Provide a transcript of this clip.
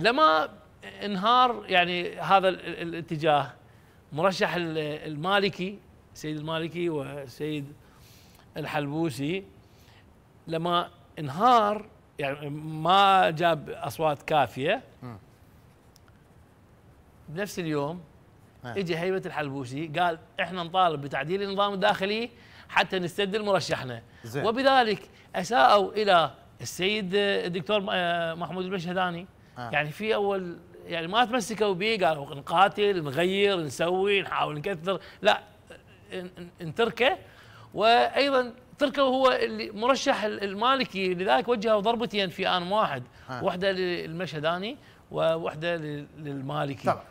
لما انهار يعني هذا ال- ال- الاتجاه مرشح ال- المالكي سيد المالكي وسيد الحلبوسي لما انهار يعني ما جاب أصوات كافية بنفس اليوم آه. اجى هيبة الحلبوسي قال إحنا نطالب بتعديل النظام الداخلي حتى نستبدل مرشحنا. وبذلك أساءوا إلى السيد الدكتور محمود المشهداني آه. يعني في أول يعني ما تمسكوا به قالوا نقاتل نغير نسوي نحاول نكثر. لا نتركه وأيضا تركه هو اللي مرشح المالكي لذلك وجهوا ضربتين في آن واحد. آه. واحدة للمشهداني وواحده لل- للمالكي. طبعا